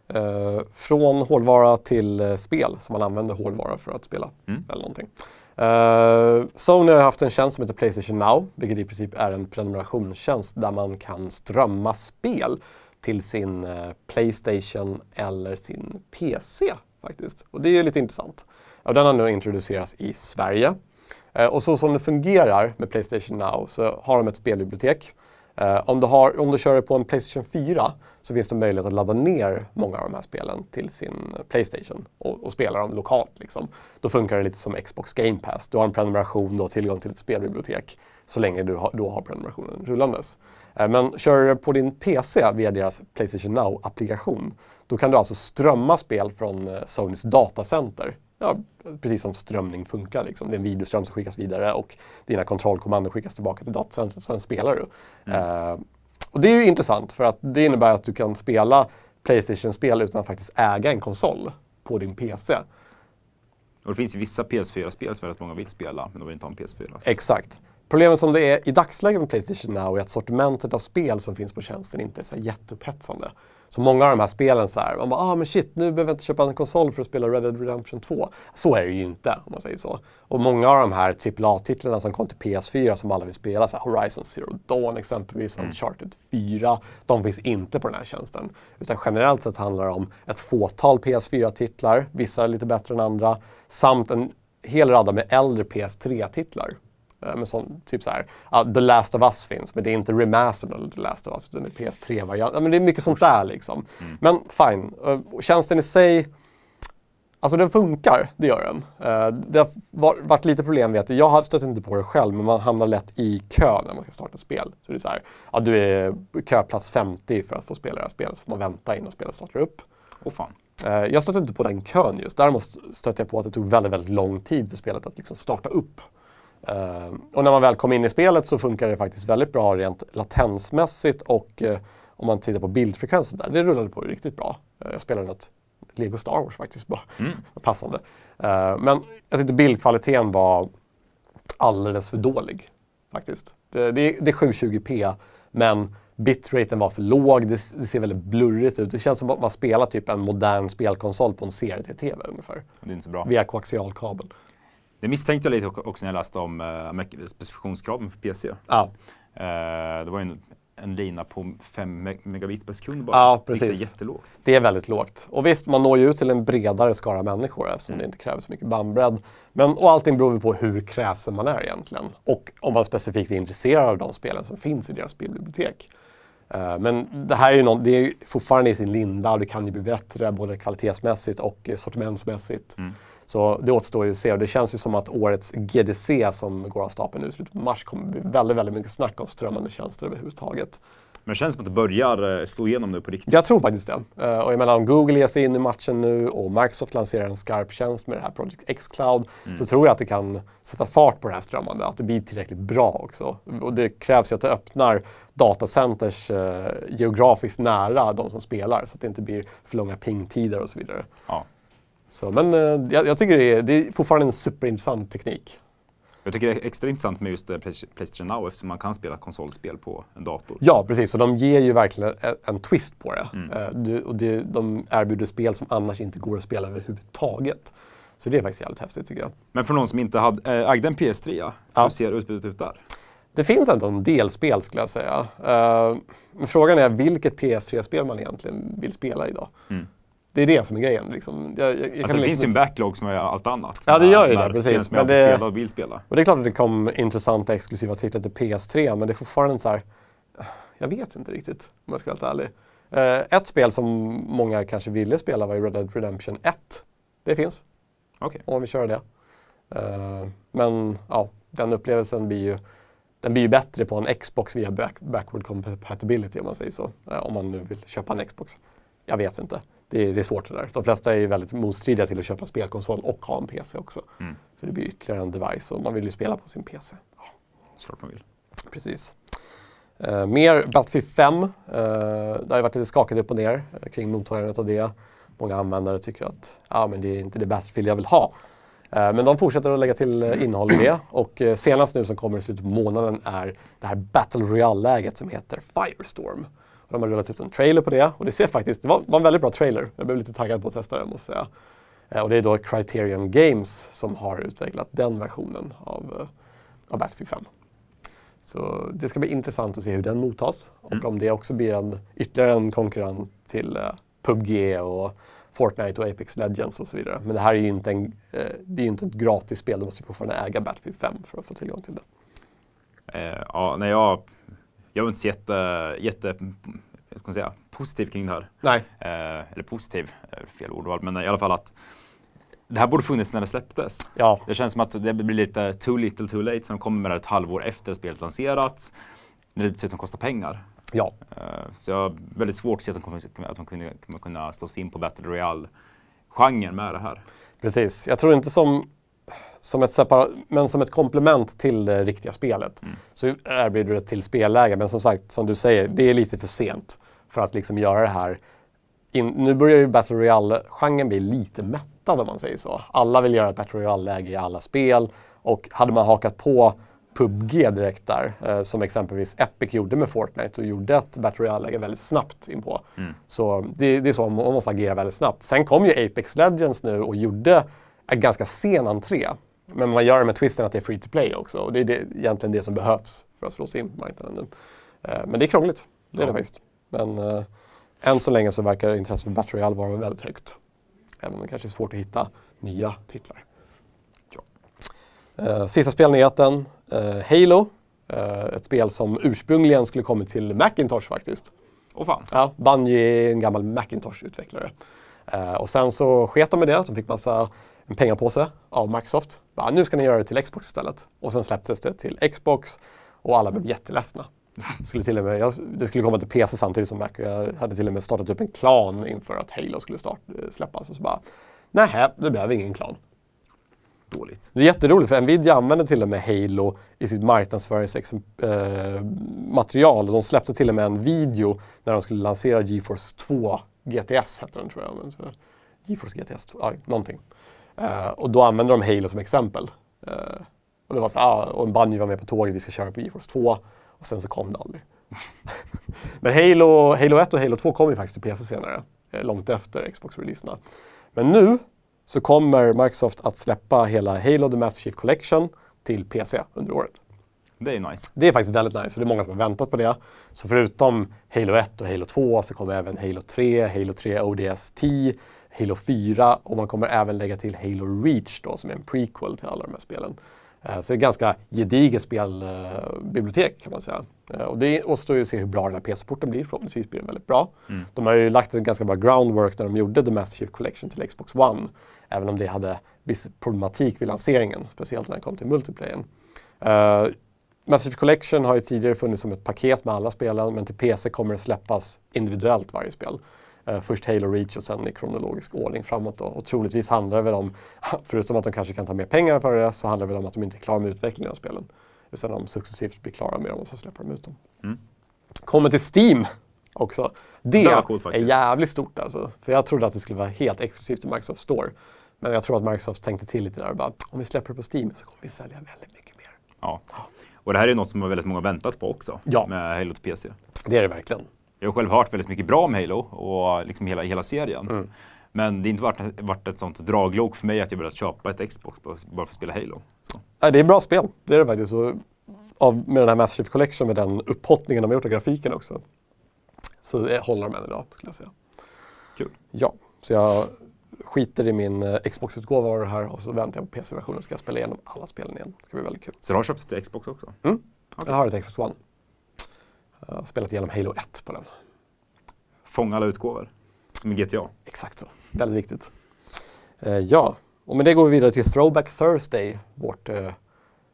Eh, från hårdvara till eh, spel, som man använder hårdvara för att spela. Mm. Eller någonting. Uh, Sony har haft en tjänst som heter Playstation Now, vilket i princip är en prenumerationstjänst där man kan strömma spel till sin uh, Playstation eller sin PC faktiskt. Och det är ju lite intressant. Och den har nu introducerats i Sverige. Uh, och så som det fungerar med Playstation Now så har de ett spelbibliotek. Uh, om, du har, om du kör det på en Playstation 4 så finns det möjlighet att ladda ner många av de här spelen till sin Playstation och, och spela dem lokalt. Liksom. Då funkar det lite som Xbox Game Pass. Du har en prenumeration, och tillgång till ett spelbibliotek så länge du har, då har prenumerationen rullandes. Uh, men kör du det på din PC via deras Playstation Now-applikation då kan du alltså strömma spel från uh, Sonys datacenter. Ja, precis som strömning funkar. Liksom. Det är en videoström som skickas vidare och dina kontrollkommandon skickas tillbaka till datacentret och sen spelar du. Eh, och det är ju intressant för att det innebär att du kan spela Playstation-spel utan att faktiskt äga en konsol på din PC. Och det finns vissa PS4-spel som väldigt många vill spela, men de vill inte ha en PS4. Exakt. Problemet som det är i dagsläget med Playstation Now är att sortimentet av spel som finns på tjänsten inte är så jätteupphetsande. Så många av de här spelen så här, man bara ah men shit, nu behöver jag inte köpa en konsol för att spela Red Dead Redemption 2. Så är det ju inte, om man säger så. Och många av de här AAA-titlarna som kom till PS4 som alla vill spela, så här Horizon Zero Dawn exempelvis, mm. Uncharted 4, de finns inte på den här tjänsten. Utan generellt sett handlar det om ett fåtal PS4-titlar, vissa är lite bättre än andra, samt en hel radda med äldre PS3-titlar. Eh, med sån, typ så här, uh, The Last of Us finns, men det är inte remastered av The Last of Us, utan det är PS3-variant. Ja, men det är mycket sånt där liksom. Mm. Men fine, uh, tjänsten i sig, alltså den funkar, det gör den. Uh, det har varit lite problem med att jag har stött inte på det själv, men man hamnar lätt i kö när man ska starta ett spel. Så det är så här, ja, du är köplats 50 för att få spela det här spelet, så får man vänta innan spelet startar upp. Oh, fan. Jag stötte inte på den kön just, däremot stötte jag på att det tog väldigt, väldigt lång tid för spelet att liksom starta upp. Uh, och när man väl kom in i spelet så funkar det faktiskt väldigt bra rent latensmässigt och uh, om man tittar på bildfrekvensen där, det rullade på riktigt bra. Uh, jag spelade något Lego Star Wars faktiskt, bara mm. <laughs> passande. men jag tyckte bildkvaliteten var alldeles för dålig faktiskt. Det, det, det är 720p men bitraten var för låg, det, det, ser väldigt blurrigt ut. Det känns som att man spelar typ en modern spelkonsol på en CRT-TV ungefär. Det är inte så bra. Via koaxialkabel. Det misstänkte jag lite också när jag läste om uh, specifikationskraven för PC. Ja. Uh, det var ju en, en lina på 5 megabit per sekund bara. Ja, precis. Vilket är jättelågt. Det är väldigt lågt. Och visst, man når ju ut till en bredare skara människor eftersom mm. det inte kräver så mycket bandbredd. Men, och allting beror på hur kräsen man är egentligen. Och om man specifikt är intresserad av de spelen som finns i deras spelbibliotek. Uh, men det här är ju någon, det är fortfarande i sin linda och det kan ju bli bättre både kvalitetsmässigt och sortimentsmässigt. Mm. Så det återstår ju att se och det känns ju som att årets GDC som går av stapeln nu i slutet på mars kommer bli väldigt, väldigt mycket snack om strömmande tjänster överhuvudtaget. Men det känns som att det börjar eh, slå igenom nu på riktigt. Jag tror faktiskt det. Uh, och jag menar om Google ger sig in i matchen nu och Microsoft lanserar en skarp tjänst med det här Project X-Cloud mm. så tror jag att det kan sätta fart på det här strömmande, att det blir tillräckligt bra också. Och det krävs ju att det öppnar datacenters uh, geografiskt nära de som spelar så att det inte blir för långa pingtider och så vidare. Ja. Så, men eh, jag, jag, tycker det är, det är fortfarande en superintressant teknik. Jag tycker det är extra intressant med just eh, Playstation Now eftersom man kan spela konsolspel på en dator. Ja, precis. Och de ger ju verkligen en, en twist på det. Mm. Uh, du, och det, de erbjuder spel som annars inte går att spela överhuvudtaget. Så det är faktiskt jävligt häftigt tycker jag. Men för någon som inte hade, äh, ägde en PS3, ja. hur ser utbudet ut där? Det finns ändå en del spel skulle jag säga. Uh, frågan är vilket PS3-spel man egentligen vill spela idag. Mm. Det är det som är grejen. Liksom. Jag, jag, jag alltså, det liksom finns ju en backlog som är allt annat. Ja, det gör ju det. Precis. Men det, spela och vill spela. Och det är klart att det kom intressanta exklusiva titlar till PS3, men det är fortfarande så här... Jag vet inte riktigt, om jag ska vara helt ärlig. Uh, ett spel som många kanske ville spela var ju Red Dead Redemption 1. Det finns. Okay. Om vi kör det. Uh, men ja, den upplevelsen blir ju den blir ju bättre på en Xbox via back backward compatibility om man säger så. Uh, om man nu vill köpa en Xbox. Jag vet inte det är, det är svårt det där. De flesta är väldigt motstridiga till att köpa spelkonsol och ha en PC också. Mm. För det blir ytterligare en device och man vill ju spela på sin PC. Ja. Såklart man vill. Precis. Uh, mer Battlefield 5. Uh, det har ju varit lite skakat upp och ner uh, kring mottagandet av det. Många användare tycker att ah, men det är inte det Battlefield jag vill ha. Men de fortsätter att lägga till innehåll i det och senast nu som kommer i slutet på månaden är det här Battle Royale-läget som heter Firestorm. De har rullat ut en trailer på det och det ser faktiskt, det var, var en väldigt bra trailer. Jag blev lite taggad på att testa den måste säga. Eh, och det är då Criterion Games som har utvecklat den versionen av, uh, av Battlefield 5. Så det ska bli intressant att se hur den mottas och mm. om det också blir en, ytterligare en konkurrent till uh, PubG och Fortnite och Apex Legends och så vidare. Men det här är ju inte, en, uh, det är inte ett gratis spel, du måste fortfarande äga Battlefield 5 för att få tillgång till det. ja, när jag jag är inte så jätte, jätte ska man säga, positiv kring det här. Nej. Eh, eller positiv, är fel ordval, men i alla fall att det här borde funnits när det släpptes. Ja. Det känns som att det blir lite too little too late, så de kommer med det ett halvår efter spelet lanserats. När det dessutom kostar pengar. Ja. Eh, så jag har väldigt svårt att se att de kommer, att de kommer kunna slå sig in på Battle Royale-genren med det här. Precis. Jag tror inte som som ett men som ett komplement till det riktiga spelet mm. så erbjuder du ett till spelläge. Men som sagt, som du säger, det är lite för sent för att liksom göra det här. In, nu börjar ju Battle Royale-genren bli lite mättad om man säger så. Alla vill göra ett Battle Royale-läge i alla spel och hade man hakat på PubG direkt där, eh, som exempelvis Epic gjorde med Fortnite och gjorde ett Battle Royale-läge väldigt snabbt inpå. Mm. Så det, det är så, man måste agera väldigt snabbt. Sen kom ju Apex Legends nu och gjorde en ganska sen entré. Men man gör det med twisten att det är free to play också. Och det är det, egentligen det som behövs för att slå sig in på marknaden nu. Eh, men det är krångligt, det är Ja. det faktiskt. Men eh, än så länge så verkar intresset för Battle Royale vara väldigt högt. Även om det kanske är svårt att hitta nya titlar. Ja. Eh, sista spelnyheten, eh, Halo. Eh, ett spel som ursprungligen skulle kommit till Macintosh faktiskt. Åh fan. Ja, Bungie är en gammal Macintosh-utvecklare. Eh, och sen så sket de med det, de fick massa en pengapåse av Microsoft. Bara, nu ska ni göra det till Xbox istället. Och sen släpptes det till Xbox och alla blev jätteledsna. Skulle till och med, jag, det skulle komma till PC samtidigt som Mac. och Jag hade till och med startat upp en klan inför att Halo skulle start, eh, släppas. Och så bara, nej, det blev ingen klan. Dåligt. Det är jätteroligt för Nvidia använder till och med Halo i sitt marknadsföringsmaterial. de släppte till och med en video när de skulle lansera GeForce 2 GTS, hette den tror jag. GeForce GTS 2, ja, någonting. Eh, och då använde de Halo som exempel. Eh, och det var så ah, och en Bungie var med på tåget, vi ska köra på GeForce 2. Och sen så kom det aldrig. <laughs> Men Halo, Halo 1 och Halo 2 kom ju faktiskt till PC senare, eh, långt efter Xbox-releaserna. Men nu så kommer Microsoft att släppa hela Halo The Master Chief Collection till PC under året. Det är nice. Det är faktiskt väldigt nice och det är många som har väntat på det. Så förutom Halo 1 och Halo 2 så kommer även Halo 3, Halo 3 ODST, Halo 4 och man kommer även lägga till Halo Reach då som är en prequel till alla de här spelen. Eh, Så det är ett ganska gediget spelbibliotek kan man säga. Eh, Och det återstår ju att se hur bra den här PC-porten blir. Förhoppningsvis blir den väldigt bra. De har ju lagt en ganska bra groundwork när de gjorde The Master Chief Collection till Xbox One. Även om det hade viss problematik vid lanseringen, speciellt när det kom till multiplayern. Uh, Master Chief Collection har ju tidigare funnits som ett paket med alla spelen, men till PC kommer det släppas individuellt varje spel. Eh, först Halo Reach och sen i kronologisk ordning framåt. Då. Och troligtvis handlar det väl om, <laughs> förutom att de kanske kan ta mer pengar för det, så handlar det väl om att de inte är klara med utvecklingen av spelen. Utan de successivt blir klara med dem och så släpper de ut dem. Mm. Kommer till Steam också. Det, Det coolt är jävligt stort alltså. För jag trodde att det skulle vara helt exklusivt till Microsoft Store. Men jag tror att Microsoft tänkte till lite där och bara, om vi släpper det på Steam så kommer vi sälja väldigt mycket mer. Ja. Och det här är något som väldigt många väntat på också. Ja. Med Halo till PC. Det är det verkligen. Jag har själv hört väldigt mycket bra om Halo och liksom hela, hela serien. Mm. Men det har inte varit, varit ett sånt draglok för mig att jag velat köpa ett Xbox bara för att spela Halo. Så. Nej, det är bra spel, det är det faktiskt. Och av, med den här Master Chief Collection, med den upphottningen de har gjort av grafiken också. Så håller de än idag, skulle jag säga. Kul. Ja, så jag skiter i min eh, Xbox-utgåva av det här och så väntar jag på PC-versionen. Ska jag spela igenom alla spelen igen. Det ska bli väldigt kul. Så du har köpt ett Xbox också? Mm. Okej. Jag har ett Xbox One. Jag har spelat igenom Halo 1 på den. Fånga alla utgåvor. Som i GTA. Exakt så. Väldigt viktigt. Eh, ja, och med det går vi vidare till Throwback Thursday, vårt, eh,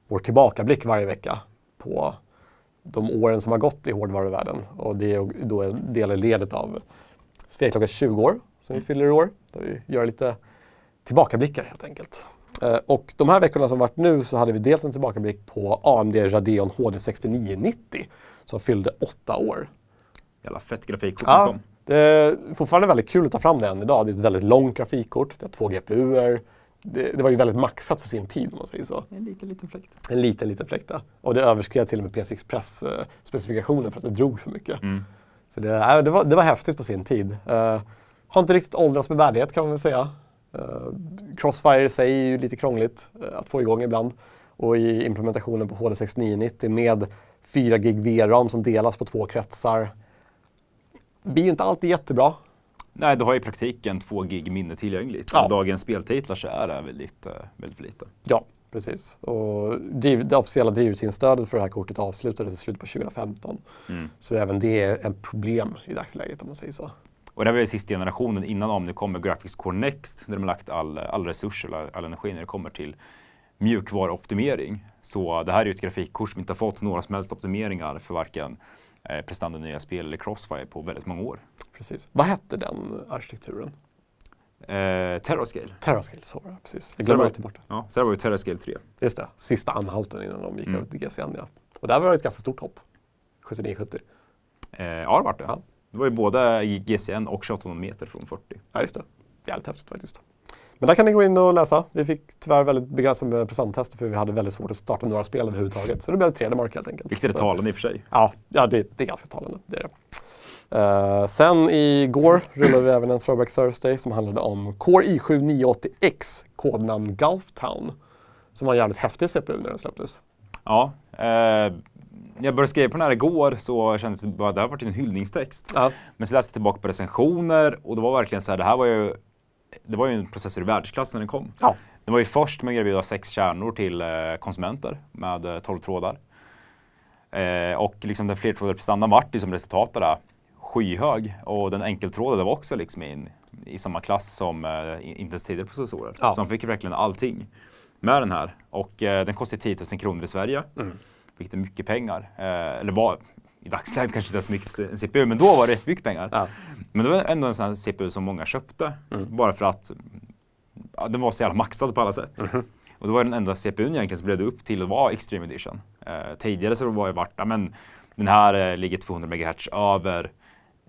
vår tillbakablick varje vecka på de åren som har gått i hårdvaruvärlden. Och det är då en del i ledet av Sveklockans 20 år som vi fyller i år. Där vi gör lite tillbakablickar helt enkelt. Eh, och de här veckorna som varit nu så hade vi dels en tillbakablick på AMD Radeon HD 6990 som fyllde åtta år. Jävla fett grafikkort Ja, kom. det är fortfarande väldigt kul att ta fram det än idag. Det är ett väldigt långt grafikkort, det har två GPUer. Det, det var ju väldigt maxat för sin tid om man säger så. En liten, liten fläkt. En liten, liten fläkta. Och det överskred till och med PC Express-specifikationen för att det drog så mycket. Mm. Så det, äh, det, var, det var häftigt på sin tid. Eh, har inte riktigt åldrats med värdighet kan man väl säga. Eh, Crossfire i sig är ju lite krångligt eh, att få igång ibland. Och i implementationen på HD 6990 med 4 gig VRAM som delas på två kretsar. blir ju inte alltid jättebra. Nej, du har i praktiken 2 gig minne tillgängligt. Ja. Med dagens speltitlar så är det väldigt, eh, väldigt för lite. Ja, precis. Och det officiella drivrutinstödet för det här kortet avslutades i slutet på 2015. Mm. Så även det är ett problem i dagsläget om man säger så. Och det här var ju sista generationen innan AMD kom med Graphics Core Next där de har lagt all, all resurser, all, all energi när det kommer till mjukvaruoptimering. Så det här är ju ett grafikkort som inte har fått några som helst optimeringar för varken eh, prestanda nya spel eller Crossfire på väldigt många år. Precis. Vad hette den arkitekturen? Eh, Terrascale. Terrascale, så var det. Precis. Jag glömmer var- alltid bort det. Ja, så det var ju Terrascale 3. Just det, sista anhalten innan de gick Mm. över till GCN. Ja. Och där var det ett ganska stort hopp. 79-70. Eh, ja, det var det. Ja. Det var ju både i GCN och 28 meter från 40. Ja, just det. Jävligt häftigt faktiskt. Men där kan ni gå in och läsa. Vi fick tyvärr väldigt begränsat med presenttester för vi hade väldigt svårt att starta några spel överhuvudtaget. Så det blev 3D-mark helt enkelt. Vilket är talande i och för sig. Ja, ja det, det är ganska talande. Det är det. Eh, sen igår rullade vi även en Throwback Thursday som handlade om Core i7 980X, kodnamn Gulftown. Som var en jävligt häftig CPU när den släpptes. Ja, eh, när jag började skriva på den här igår så kändes det bara att det här varit en hyllningstext. Ja, Men så läste jag tillbaka på recensioner och det var verkligen så här, det här var ju, det var ju en processor i världsklass när den kom. ja. Den var ju först med att erbjuda sex kärnor till eh, konsumenter med eh, 12 trådar. Eh, och liksom den flertrådiga prestandan vart ju som resultat av det här skyhög och den enkeltrådade var också liksom i, i samma klass som eh, Intels tidigare processorer. Ja. Så de fick verkligen allting med den här. Och eh, den kostar 10 000 kronor i Sverige. Mm. Vilket är mycket pengar. Eh, eller var i dagsläget kanske inte så mycket en CPU, men då var det mycket pengar. ja. Men det var ändå en sån här CPU som många köpte. Mm. Bara för att ja, den var så jävla maxad på alla sätt. Mhm. Och det var den enda CPUn egentligen som blev upp till att vara Extreme Edition. Eh, tidigare så var det vart, ja, men den här eh, ligger 200 MHz över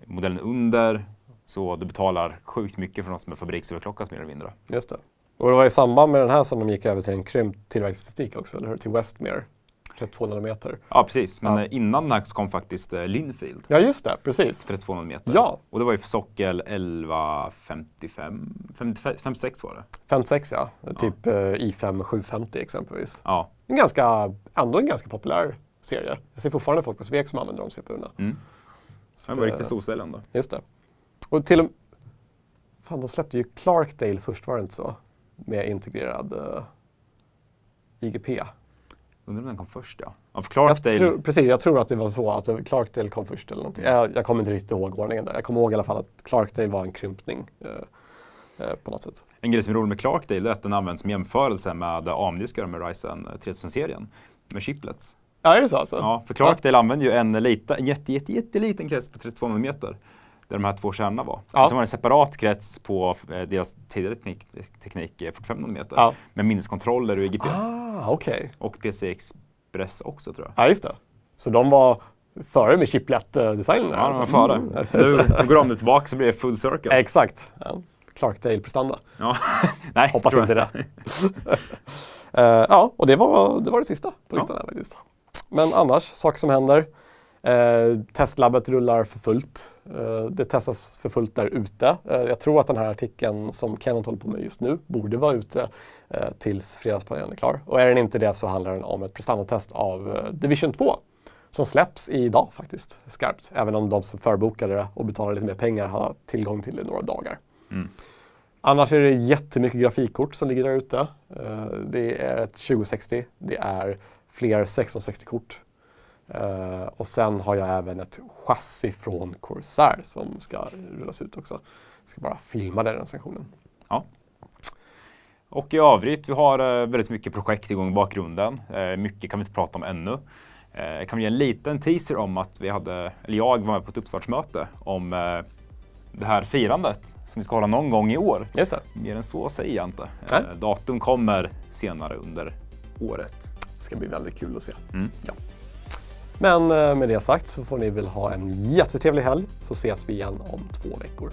modellen under. Så du betalar sjukt mycket för något som är fabriksöverklockat mer eller mindre. Just det. Och det var i samband med den här som de gick över till en krympt tillverkningsteknik också, eller hur? Till Westmere, 32 nanometer. Ja precis, men Ja. eh, innan så kom faktiskt eh, Linfield. Ja, just det, precis. 32 nanometer. Ja. Och det var ju för sockel 1155, 55, 56 var det. 56 ja, typ eh, i5 750 exempelvis. Ja. En ganska, ändå en ganska populär serie. Jag ser fortfarande folk på Svek som använder de CPUerna. Mm. Så Det var riktigt storsäljande. Just det. Och till och Fan, de släppte ju Clarkdale först, var det inte så? Med integrerad eh, IGP. Undrar om den kom först ja. Ja, för Jag Clarkdale, tror, precis, jag tror att det var så att Clarkdale kom först eller någonting. Jag, jag kommer inte riktigt ihåg ordningen där. Jag kommer ihåg i alla fall att Clarkdale var en krympning eh, eh, på något sätt. en grej som är rolig med Clarkdale är att den används som jämförelse med AMD ska göra med Ryzen 3000-serien. Med chiplets. Ja, är det så alltså? Ja, för Clarkdale använder ju en, liten, en jätte, jätte, jätteliten krets på 32 nanometer. Där de här två kärnorna var. Ja. Sen var det en separat krets på eh, deras tidigare teknik, teknik eh, 45 nanometer. Ja. Med minneskontroller och IGP. Ah, okej. Och PC Express också tror jag. Ja, just det. Så de var före med chiplet-designen? Ja, de var före. Nu går de tillbaka så blir det full circle. <laughs> Exakt. Ja. Clarkdale-prestanda. Ja. <laughs> Nej, Hoppas inte det. <laughs> Eh, ja, och det var, det var det sista på listan här faktiskt. Men annars, saker som händer. Uh, testlabbet rullar för fullt. Eh, det testas för fullt där ute. Eh, jag tror att den här artikeln som Kenneth håller på med just nu borde vara ute eh, tills fredagspanelen är klar. Och är den inte det så handlar den om ett prestandatest av eh, Division 2 som släpps idag faktiskt, skarpt. Även om de som förbokade det och betalade lite mer pengar har tillgång till det några dagar. Mm. Annars är det jättemycket grafikkort som ligger där ute. Eh, Det är ett 2060, det är fler 1660-kort. Eh, Och sen har jag även ett chassi från Corsair som ska rullas ut också. Jag ska bara filma den recensionen. Och i övrigt, vi har eh, väldigt mycket projekt igång i bakgrunden. Eh, mycket kan vi inte prata om ännu. Jag kan ge en liten teaser om att vi hade, eller jag var med på ett uppstartsmöte om det här firandet som vi ska hålla någon gång i år. Just det. Mer än så säger jag inte. Nej. Datum kommer senare under året. Det ska bli väldigt kul att se. Mm. Ja. Men eh, med det sagt så får ni väl ha en jättetrevlig helg så ses vi igen om två veckor.